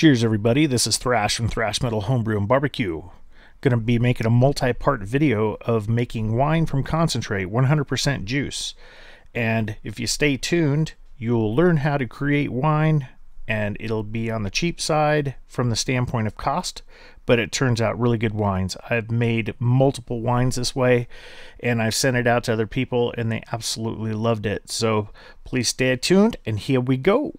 Cheers, everybody. This is Thrash from Thrash Metal Homebrew and Barbecue. Going to be making a multi part video of making wine from concentrate, 100% juice. And if you stay tuned, you'll learn how to create wine, and it'll be on the cheap side from the standpoint of cost, but it turns out really good wines. I've made multiple wines this way, and I've sent it out to other people, and they absolutely loved it. So please stay tuned, and here we go.